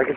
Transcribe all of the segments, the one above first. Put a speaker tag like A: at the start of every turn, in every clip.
A: Like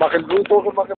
A: Mache einen mache